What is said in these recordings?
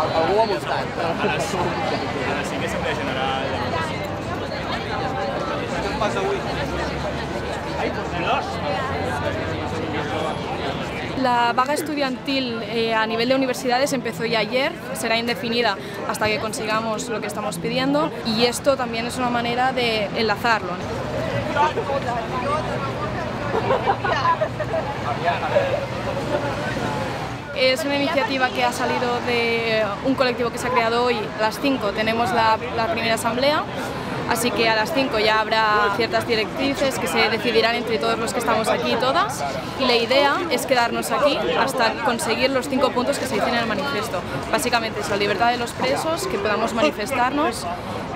Algú ho ha muntat. A les 5 sempre generar... Què passa avui? La vaga estudiantil eh, a nivel de universidades empezó ya ayer, será indefinida hasta que consigamos lo que estamos pidiendo y esto también es una manera de enlazarlo. Es una iniciativa que ha salido de un colectivo que se ha creado hoy a las 5. Tenemos la, primera asamblea Así que a las 5 ya habrá ciertas directrices que se decidirán entre todos los que estamos aquí todas y la idea es quedarnos aquí hasta conseguir los cinco puntos que se dicen en el manifiesto. Básicamente es la libertad de los presos, que podamos manifestarnos,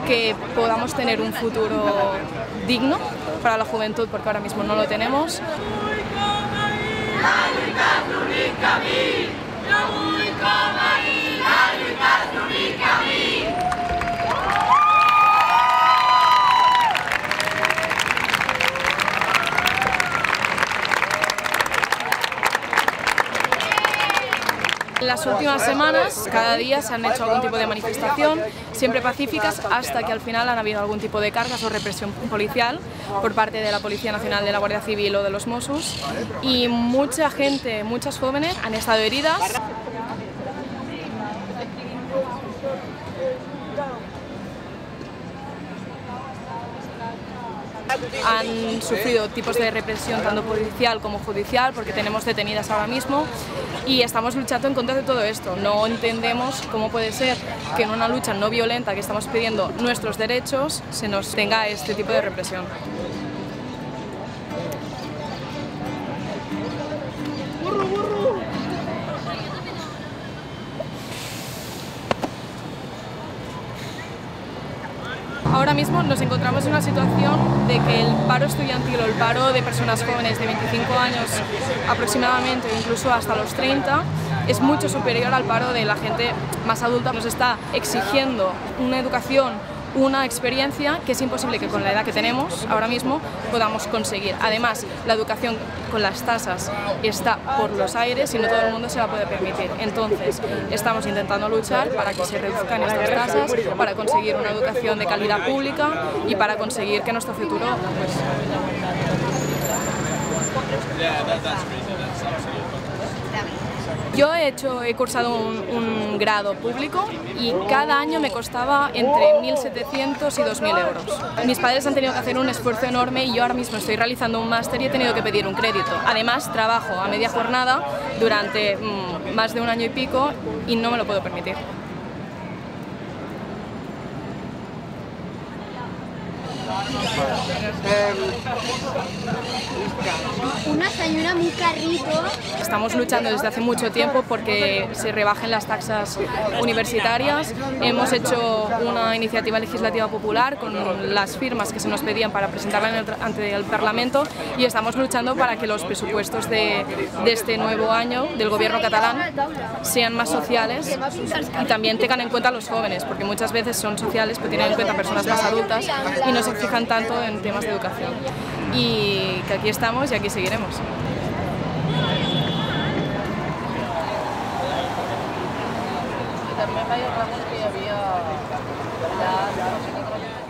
que podamos tener un futuro digno para la juventud porque ahora mismo no lo tenemos. America, Florica, Bill. En las últimas semanas, cada día se han hecho algún tipo de manifestación, siempre pacíficas, hasta que al final han habido algún tipo de cargas o represión policial por parte de la Policía Nacional, de la Guardia Civil o de los Mossos, y mucha gente, muchas jóvenes han estado heridas. Han sufrido tipos de represión tanto policial como judicial porque tenemos detenidas ahora mismo y estamos luchando en contra de todo esto. No entendemos cómo puede ser que en una lucha no violenta que estamos pidiendo nuestros derechos se nos tenga este tipo de represión. Ahora mismo nos encontramos en una situación de que el paro estudiantil o el paro de personas jóvenes de 25 años aproximadamente, incluso hasta los 30, es mucho superior al paro de la gente más adulta. Nos está exigiendo una educación una experiencia que es imposible que con la edad que tenemos ahora mismo podamos conseguir. Además, la educación con las tasas está por los aires y no todo el mundo se la puede permitir. Entonces, estamos intentando luchar para que se reduzcan estas tasas, para conseguir una educación de calidad pública y para conseguir que nuestro futuro pues, Yo he hecho, he cursado un, grado público y cada año me costaba entre 1.700 y 2.000 euros. Mis padres han tenido que hacer un esfuerzo enorme y yo ahora mismo estoy realizando un máster y he tenido que pedir un crédito. Además, trabajo a media jornada durante mmm, más de un año y pico y no me lo puedo permitir. Una señora un carrito. Estamos luchando desde hace mucho tiempo porque se rebajen las taxas universitarias. Hemos hecho una iniciativa legislativa popular con las firmas que se nos pedían para presentarla ante el Parlamento y estamos luchando para que los presupuestos de, este nuevo año del gobierno catalán sean más sociales y también tengan en cuenta a los jóvenes, porque muchas veces son sociales pero tienen en cuenta personas más adultas y no se fijan tanto en temas de educación. Que aquí estamos y aquí seguiremos. també feia Ramon que hi havia allà, allà